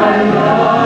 my love.